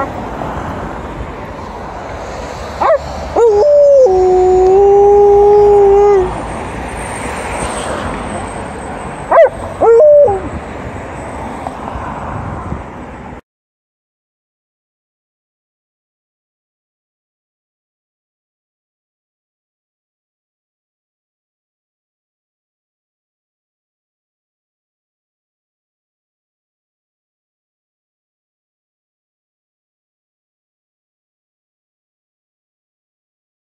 Huh?